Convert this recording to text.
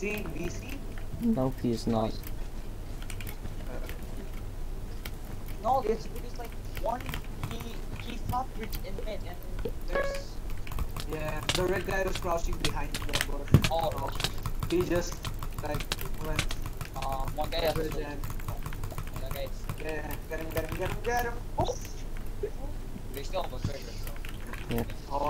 Is he VC? Nope, he's not. Uh, no, it's because like one he he fought bridge in mid and there's Yeah, the red guy was crouching behind the board. oh no. He just like went um one guy has over to the one guy Yeah, get him, get him, get him, get him. Oh! they still have a treasure so Yeah. Oh,